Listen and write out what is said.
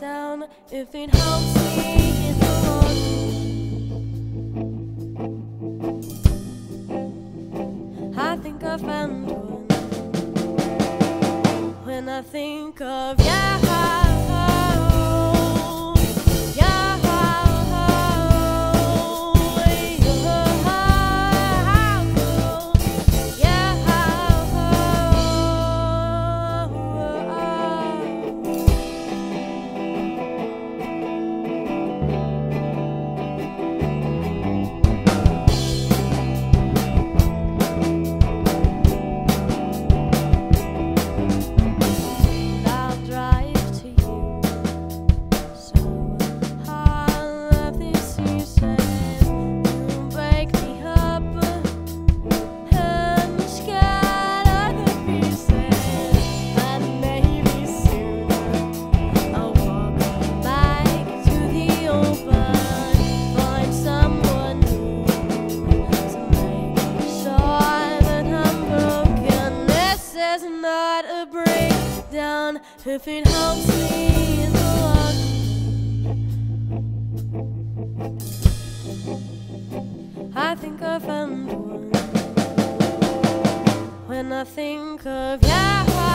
down if it helps me get along, I think I found one when I think of yeah had a breakdown. If it helps me in the long, I think I found one. When I think of yeah.